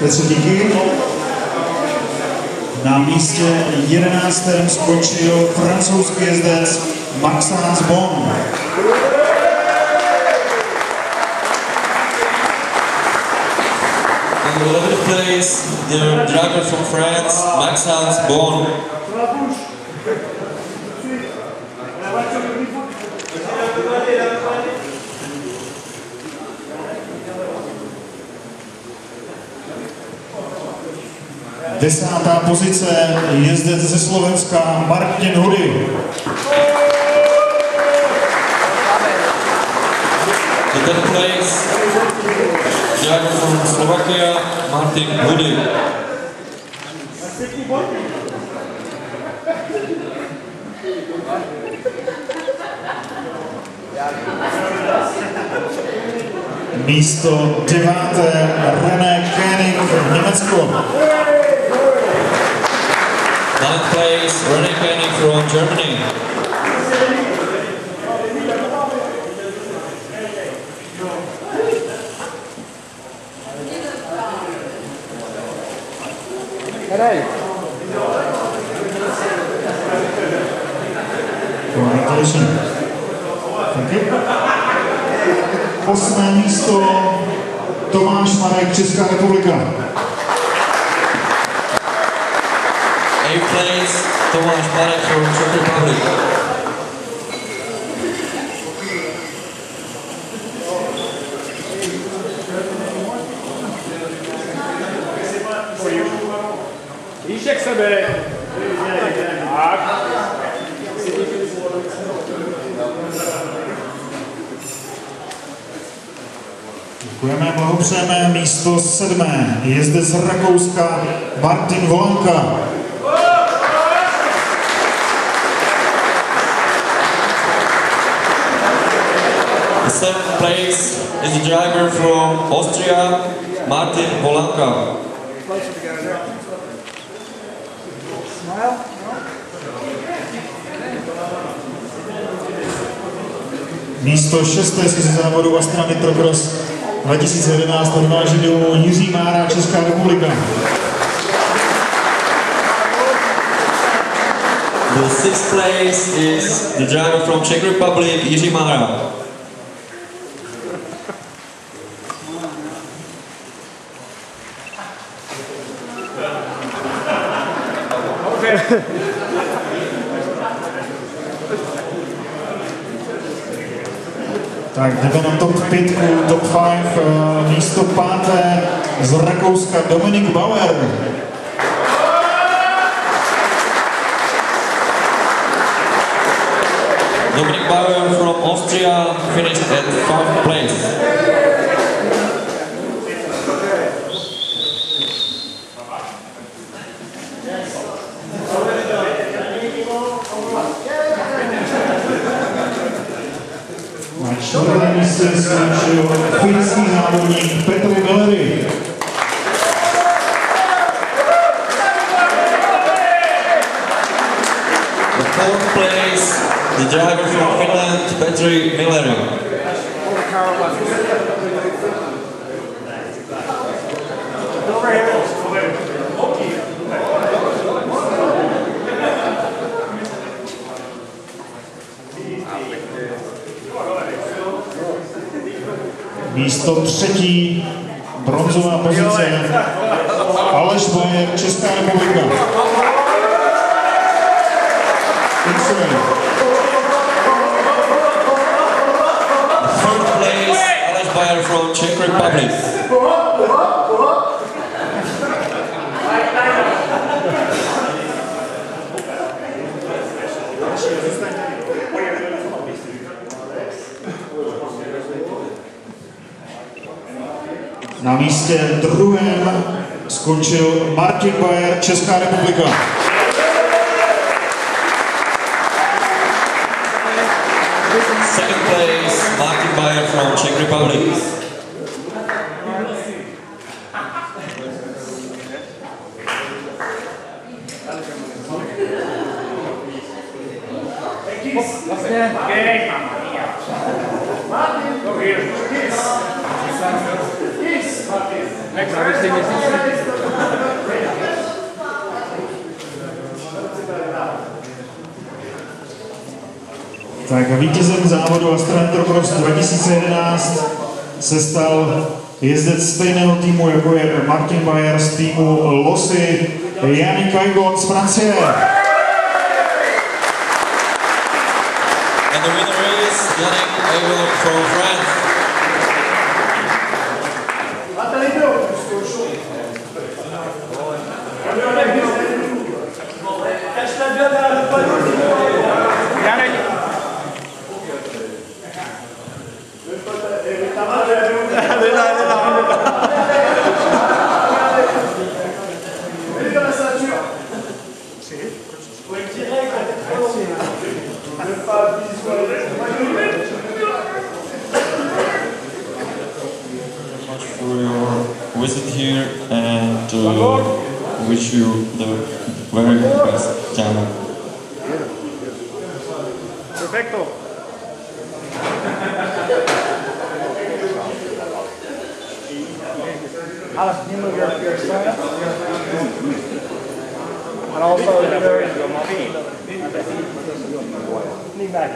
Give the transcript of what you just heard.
Velice díky. Na místě 11. skončil francouzský jezdec Maxence Bon. In 11th place, the driver from France, Maxence Bon. Desátá pozice jezdec ze Slovenska Martin Hudy. In 10th place, from Slovakia, Martin Hudy. Místo deváté René Koenig Německo. 9th place, René Koenig from Germany. Congratulations. Thank you. Osmé místo Tomáš Marek, Česká republika. 8th place, Tomáš Marek from Czech Republic. Víšek sebe. Tak. Děkujeme, blahopřejeme místo sedmé. Jezdec z Rakouska Martin Volanka. Seventh place is the driver from Austria, Martin Volanka. Místo šesté si ze závodu Astra Nitrocross 2011 odváží domů Jiří Mára, Česká republika. The sixth place is the driver from Czech Republic, Jiří Mara. Tak jdeme na top 5, top 5, místo páté z Rakouska Dominik Bauer. Dominic Bauer from Austria finished at fourth place. Na čtvrtém místě skončil finský závodník Petr Millery. The fourth place, the driver from Finland, Petri Miller. Místo třetí, bronzová pozice, Aleš Bajer, Česká republika. Third place, Aleš Bayer from Czech Republic. Na místě druhém skončil Martin Bayer, Česká republika. Second place, Martin Bayer from Czech Republic. Okay, mamma mia. Martin, go here. Kiss. Tak a vítězem závodu Astra Cross 2011 se stal jezdec stejného týmu, jako je Martin Bayer z týmu Losy, Janik Kajgon z Francie. And the winner is Yannick Ayvon from France. Your visit here and uh, wish you the very best channel. Perfecto. Alex, can you move your, your up? And also your. Lean back.